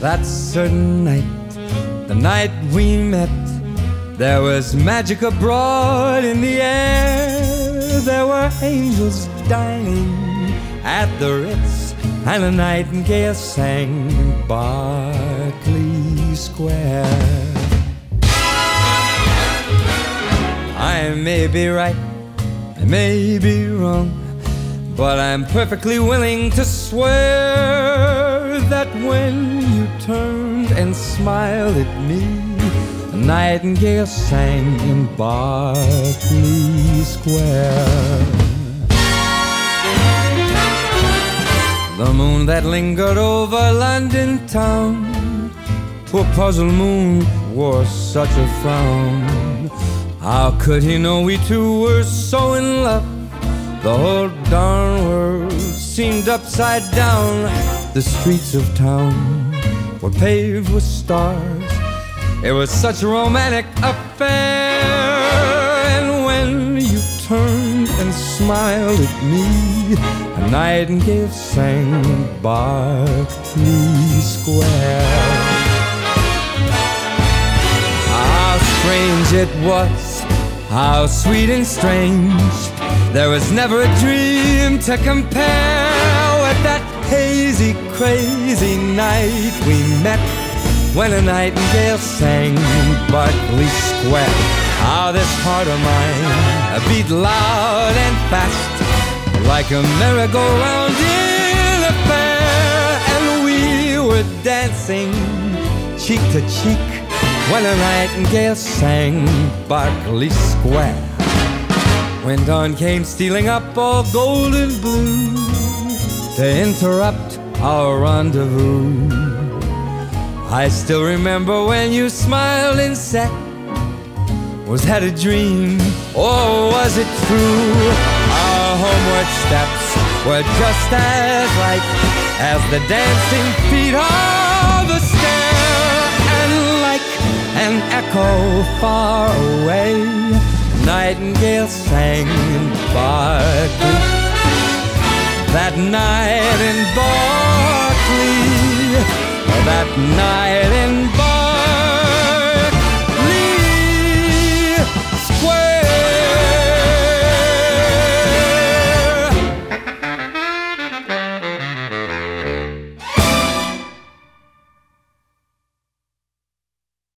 that certain night, the night we met, there was magic abroad in the air. There were angels dining at the Ritz, and a nightingale sang in Berkeley Square. I may be right, I may be wrong, but I'm perfectly willing to swear and smiled at me, a nightingale sang in Berkeley Square. The moon that lingered over London town, poor puzzled moon wore such a frown. How could he know we two were so in love? The whole darn world seemed upside down. The streets of town were paved with stars. It was such a romantic affair. And when you turned and smiled at me, a nightingale sang Berkeley Square. How strange it was, how sweet and strange. There was never a dream to compare crazy night we met when a nightingale sang Berkeley Square. How this heart of mine beat loud and fast like a merry-go-round in a fair, and we were dancing cheek to cheek when a nightingale sang Berkeley Square. When dawn came stealing up all golden blue to interrupt our rendezvous. I still remember when you smiled and said, Was that a dream or was it true? Our homeward steps were just as light as the dancing feet of Astaire, and like an echo far away, nightingales sang in Berkeley. That night night.